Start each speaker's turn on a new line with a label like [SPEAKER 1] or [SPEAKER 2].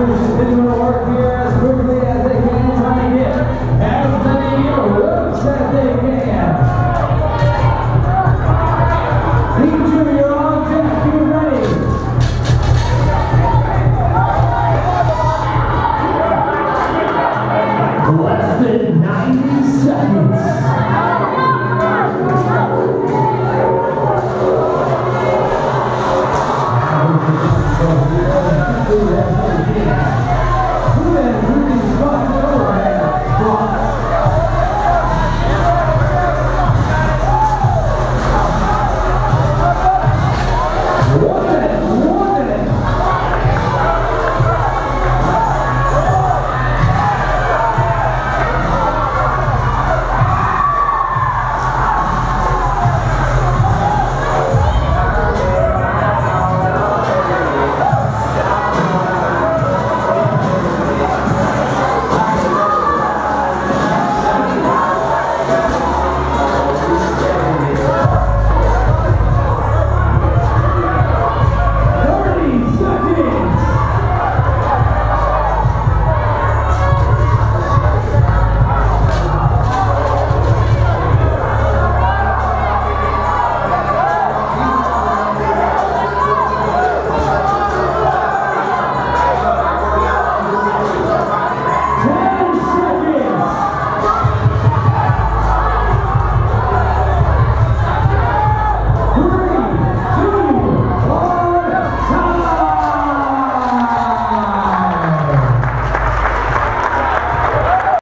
[SPEAKER 1] Davis, Pittsburgh,